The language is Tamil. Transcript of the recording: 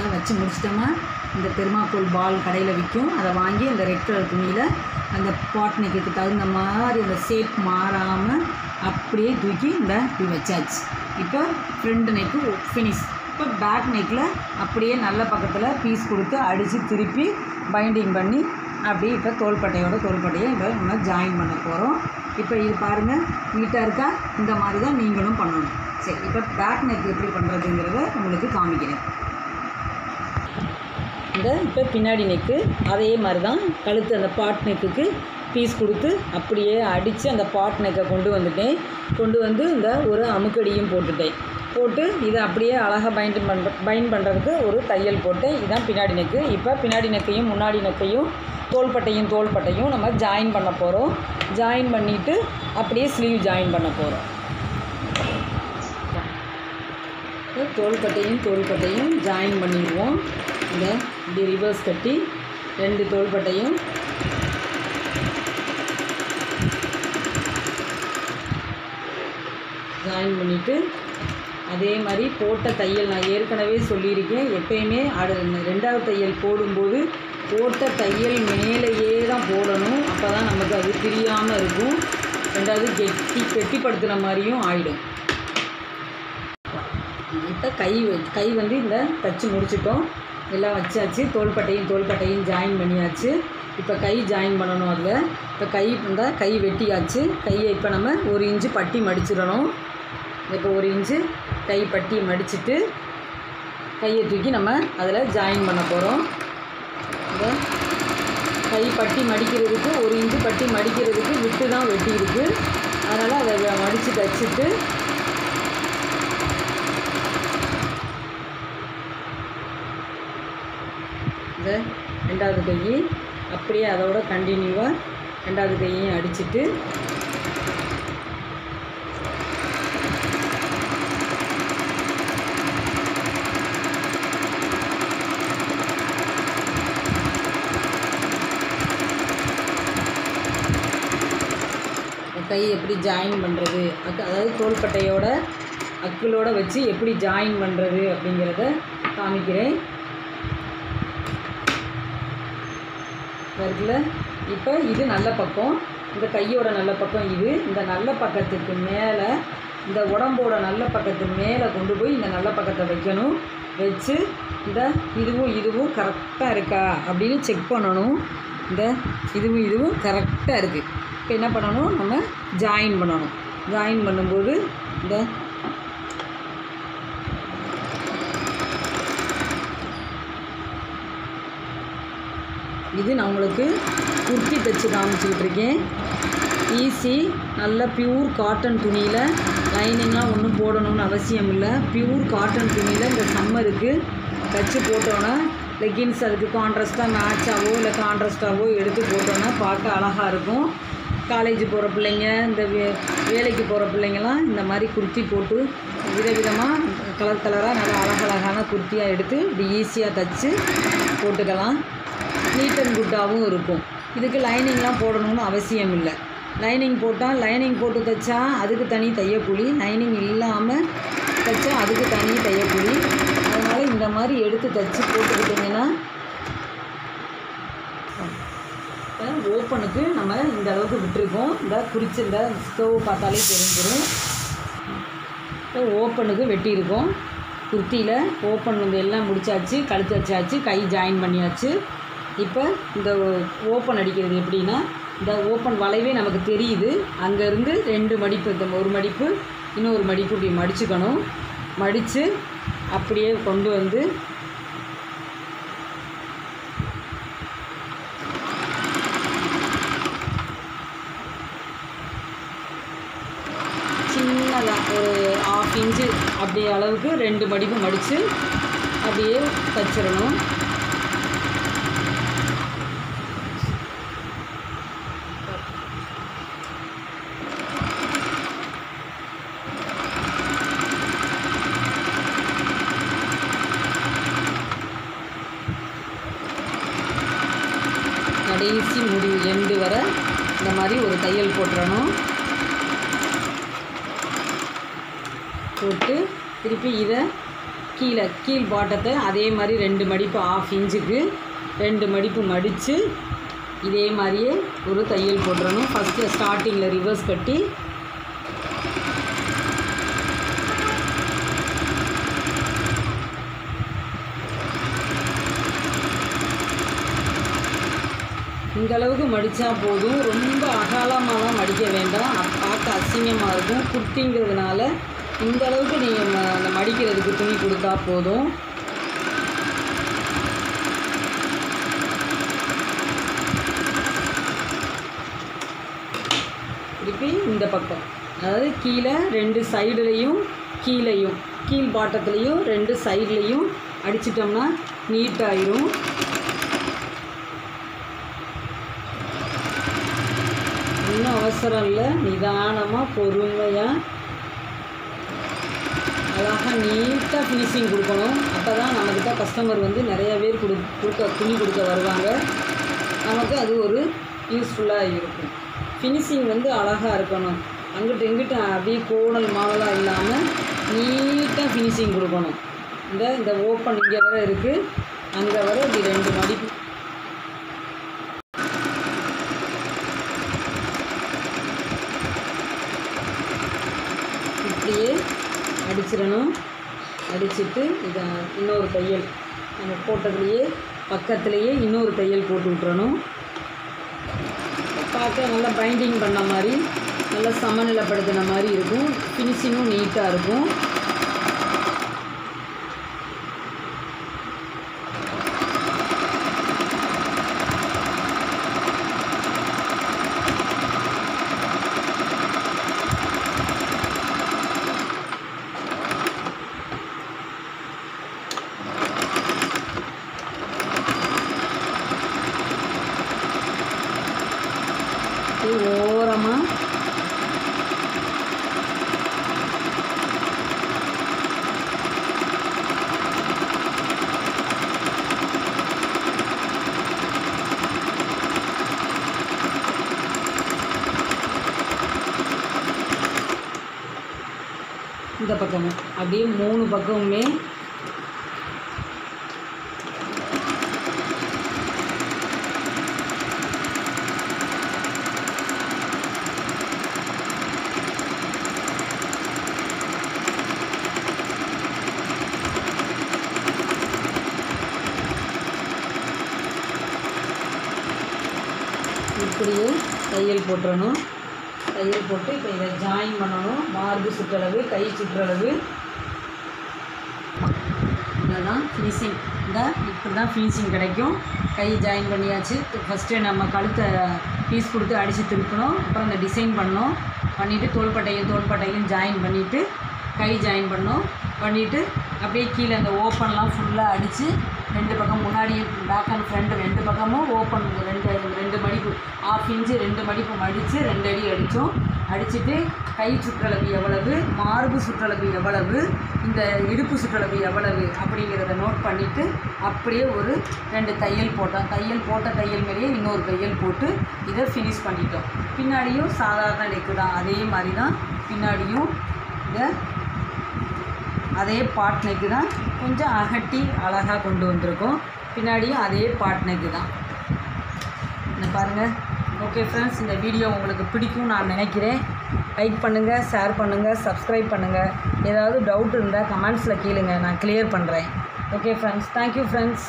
இதை வச்சு முடிச்சிட்டோமா இந்த தெர்மாக்கோல் பால் கடையில் விற்கும். அதை வாங்கி அந்த ரெட் கலர் துணியில் அந்த பாட் நெக்குக்கு தகுந்த மாதிரி அந்த ஷேப் மாறாமல் அப்படியே தூக்கி இந்த இப்படி வச்சாச்சு. இப்போ ஃப்ரண்ட் நெக்கு ஃபினிஷ் இப்போ பேக் நெக்கில் அப்படியே நல்ல பக்கத்தில் பீஸ் கொடுத்து அடித்து திருப்பி பைண்டிங் பண்ணி அப்படியே இப்போ தோள்பட்டையோட தோள்பட்டையை இப்போ நம்ம ஜாயின் பண்ண போகிறோம் இப்போ இது பாருங்கள் நீட்டாக இருக்கா? இந்த மாதிரி தான் நீங்களும் பண்ணணும். சரி இப்போ பேக் நெக் எப்படி பண்ணுறதுங்கிறத உங்களுக்கு காமிக்கிறேன். இந்த இப்போ பின்னாடி நெக்கு. அதே மாதிரி தான் கழுத்து அந்த பாட் நெக்குக்கு பீஸ் கொடுத்து அப்படியே அடித்து அந்த பாட் நெக்கை கொண்டு வந்துட்டேன். கொண்டு வந்து இந்த ஒரு அமுக்கடியும் போட்டுட்டேன். போட்டு இதை அப்படியே அழகாக பைண்ட் பண்ணுற பைண்ட் பண்ணுறதுக்கு ஒரு தையல் போட்டேன். இதுதான் பின்னாடி நெக்கு. இப்போ பின்னாடி நெக்கையும் முன்னாடி நெக்கையும் தோள்பட்டையும் தோள்பட்டையும் நம்ம ஜாயின் பண்ண போகிறோம் ஜாயின் பண்ணிவிட்டு அப்படியே ஸ்லீவ் ஜாயின் பண்ண போகிறோம் தோள்பட்டையும் தோள்பட்டையும் ஜாயின் பண்ணிடுவோம். இந்த இப்படி ரிவர்ஸ் கட்டி ரெண்டு தோள்பட்டையும் ஜாயின் பண்ணிவிட்டு அதே மாதிரி போட்ட தையல் நான் ஏற்கனவே சொல்லியிருக்கேன். எப்பயுமே அடு ரெண்டாவது தையல் போடும்போது போட்ட தையல் மேலேயே தான் போடணும். அப்போ தான் நமக்கு அது பிரியாமல் இருக்கும். ரெண்டாவது கெட்டி கெட்டிப்படுத்துகிற மாதிரியும் ஆகிடும் இப்போ கை வ- கை வந்து இந்த தச்சு முடிச்சிட்டோம். எல்லாம் வச்சாச்சு. தோள்பட்டையும் தோள்பட்டையும் ஜாயின் பண்ணியாச்சு. இப்போ கை ஜாயின் பண்ணணும் அதில். இப்போ கை இந்த கை வெட்டியாச்சு. கையை இப்போ நம்ம ஒரு இன்ச்சு பட்டி மடிச்சிடணும். இப்போ ஒரு இன்ச்சு கை பட்டி மடிச்சுட்டு கையை தூக்கி நம்ம அதில் ஜாயின் பண்ண போகிறோம் இந்த கை பட்டி மடிக்கிறதுக்கு ஒரு இன்ச்சு பட்டி மடிக்கிறதுக்கு விட்டு தான் வெட்டி இருக்குது அதனால் அதை மடித்து தச்சுட்டு ரெண்டாவது கை அப்படியே அதோட கண்டினியூவாக ரெண்டாவது கையையும் அடிச்சிட்டு கை எப்படி ஜாயின் பண்ணுறது அக் அதாவது தோள்பட்டையோட அக்குளோட வச்சு எப்படி ஜாயின் பண்ணுறது அப்படிங்கிறத காமிக்கிறேன். வருதுல இப்போ இது நல்ல பக்கம். இந்த கையோட நல்ல பக்கம் இது. இந்த நல்ல பக்கத்துக்கு மேலே இந்த உடம்போட நல்ல பக்கத்து மேலே கொண்டு போய் இந்த நல்ல பக்கத்தை வைக்கணும். வச்சு இந்த இதுவும் இதுவும் கரெக்டாக இருக்கா அப்படின்னு செக் பண்ணணும். இந்த இதுவும் இதுவும் கரெக்டாக இருக்குது இப்போ என்ன பண்ணணும்? நம்ம ஜாயின் பண்ணணும். ஜாயின் பண்ணும்போது இந்த இது நான் உங்களுக்கு குர்த்தி தைச்சு காமிச்சிக்கிட்டு இருக்கேன். ஈஸி நல்ல பியூர் காட்டன் துணியில் லைனிங்லாம் ஒன்றும் போடணும்னு அவசியம் இல்லை. பியூர் காட்டன் துணியில் இந்த சம்மருக்கு தைச்சு போட்டோன்னா லெக்கின்ஸ் அதுக்கு கான்ட்ராஸ்ட்டாக மேட்சாவோ இல்லை கான்ட்ராஸ்ட்டாவோ எடுத்து போட்டோன்னா பார்க்க அழகாக இருக்கும். காலேஜ் போகிற பிள்ளைங்க இந்த வே வேலைக்கு போகிற பிள்ளைங்கள்லாம் இந்த மாதிரி குர்த்தி போட்டு விதவிதமாக கலர் கலராக நல்லா அழகழகான குர்த்தியாக எடுத்து இப்படி ஈஸியாக தைச்சு போட்டுக்கலாம். நீட் அண்ட் குட்டாகவும் இருக்கும். இதுக்கு லைனிங்லாம் போடணும்னு அவசியம் இல்லை. லைனிங் போட்டால் லைனிங் போட்டு தைச்சா அதுக்கு தனி தையக்கூலி லைனிங் இல்லாமல் தைச்சா அதுக்கு தனி தையக்கூலி அதனால் இந்த மாதிரி எடுத்து தைச்சி போட்டுக்கிட்டிங்கன்னா ஓப்பனுக்கு நம்ம இந்த அளவுக்கு விட்டுருக்கோம். இந்த குறிச்சு இந்த ஸ்டவ் பார்த்தாலே தெரிஞ்சிடும் இப்போ ஓப்பனுக்கு வெட்டியிருக்கோம். குர்த்தியில் ஓப்பன் வந்து எல்லாம் முடிச்சாச்சு கழுத்து வச்சாச்சு கை ஜாயின் பண்ணியாச்சு. இப்போ இந்த ஓப்பன் அடிக்கிறது எப்படின்னா இந்த ஓப்பன் வளைவே நமக்கு தெரியுது. அங்கேருந்து ரெண்டு மடிப்பு இந்த ஒரு மடிப்பு இன்னொரு மடிப்பு இப்படி மடிச்சுக்கணும். மடித்து அப்படியே கொண்டு வந்து சின்னதாக ஒரு ஆஃப் இன்ச்சு அப்படி அளவுக்கு ரெண்டு மடிப்பு மடித்து அப்படியே தச்சிடணும் கடைசி முடிவு எண்டு வர இந்த மாதிரி ஒரு தையல் போட்டுறணும். போட்டு திருப்பி இதை கீழே கீழ் பாட்டத்தை அதே மாதிரி ரெண்டு மடிப்பு ஆஃப் இன்ச்சுக்கு ரெண்டு மடிப்பு மடித்து இதே மாதிரியே ஒரு தையல் போட்டுறணும். ஃபஸ்ட்டு ஸ்டார்டிங்கில் ரிவர்ஸ் கட்டி இந்த அளவுக்கு மடித்தா போதும். ரொம்ப அகாலமாகலாம் மடிக்க வேண்டாம். பார்க்க அசிங்கமாக இருக்கும். குர்த்திங்கிறதுனால இந்த அளவுக்கு நீங்கள் ம அந்த மடிக்கிறதுக்கு துணி கொடுத்தா போதும். திருப்பி இந்த பக்கம். அதாவது கீழே ரெண்டு சைடுலேயும் கீழேயும் கீழ் பாட்டத்துலேயும் ரெண்டு சைட்லேயும் அடிச்சிட்டோம்னா நீட்டாயிரும் ஒன்றும் அவசரம் இல்லை நிதானமாக பொறுமையாக அழகாக நீட்டாக ஃபினிஷிங் கொடுக்கணும். அப்போ தான் நம்மக்கிட்ட கஸ்டமர் வந்து நிறைய பேர் கொடு கொடுக்க துணி கொடுக்க வருவாங்க. நமக்கு அது ஒரு யூஸ்ஃபுல்லாக இருக்கும். ஃபினிஷிங் வந்து அழகாக இருக்கணும். அங்கிட்டு இங்கிட்டு அப்படியே கோடல் மாடலாக இல்லாமல் நீட்டாக ஃபினிஷிங் கொடுக்கணும். இந்த இந்த ஓப்பன் இங்கே வர இருக்குது அங்கே வர இப்படி ரெண்டு மடிப்பு அடிச்சிடணும். அடிச்சுட்டு இதை இன்னொரு தையல். நம்ம போட்டதுலேயே பக்கத்துலேயே இன்னொரு தையல் போட்டு விட்டுறணும். பார்க்க நல்லா பைண்டிங் பண்ண மாதிரி நல்லா சமநிலைப்படுத்தின மாதிரி இருக்கும். ஃபினிஷிங்கும் நீட்டாக இருக்கும். ஓரமாக இந்த பக்கமும் அப்படியே மூணு பக்கமுமே போட்டுடணும் போட்டுறணும். தையல் போட்டு இப்போ இதை ஜாயின் பண்ணணும். மார்பு சுற்றளவு கை சுற்றளவு. இதுதான் ஃபினிஷிங் தான் இப்படி தான் ஃபினிஷிங் கிடைக்கும். கை ஜாயின் பண்ணியாச்சு. ஃபஸ்ட்டு நம்ம கழுத்தை பீஸ் கொடுத்து அடித்து திருப்பணும். அப்புறம் இந்த டிசைன் பண்ணோம் பண்ணிவிட்டு தோள்பட்டையும் தோள்பட்டையும் ஜாயின் பண்ணிவிட்டு கை ஜாயின் பண்ணோம் பண்ணிவிட்டு அப்படியே கீழே அந்த ஓப்பன்லாம் ஃபுல்லாக அடித்து ரெண்டு பக்கம் முன்னாடியும் பேக் அண்ட் ஃப்ரண்ட் ரெண்டு பக்கமும் ஓப்பன் ரெண்டு ரெண்டு மடிப்பு ஆஃப் இன்ச்சு ரெண்டு மடிப்பு மடித்து ரெண்டு அடி அடித்தோம் அடிச்சுட்டு கை சுற்றளவு எவ்வளவு மார்பு சுற்றளவு எவ்வளவு இந்த இடுப்பு சுற்றளவு எவ்வளவு அப்படிங்கிறத நோட் பண்ணிவிட்டு அப்படியே ஒரு ரெண்டு தையல் போட்டோம். தையல் போட்ட தையல் மேலேயே இன்னொரு தையல் போட்டு இதை ஃபினிஷ் பண்ணிட்டோம். பின்னாடியும் சாதாரண நெக்கு தான். அதே மாதிரி தான் பின்னாடியும் இதை அதே பாட் நெக்கு தான் கொஞ்சம் அகட்டி அழகாக கொண்டு வந்திருக்கோம். பின்னாடியும் அதே பாட் நெக்கு தான். பாருங்கள் ஓகே ஃப்ரெண்ட்ஸ் இந்த வீடியோ உங்களுக்கு பிடிக்கும் நான் நினைக்கிறேன். லைக் பண்ணுங்கள் ஷேர் பண்ணுங்கள் சப்ஸ்கிரைப் பண்ணுங்கள் ஏதாவது டவுட் இருந்தால் கமெண்ட்ஸில் கேளுங்க. நான் கிளியர் பண்ணுறேன் ஓகே ஃப்ரெண்ட்ஸ் தேங்க்யூ ஃப்ரெண்ட்ஸ்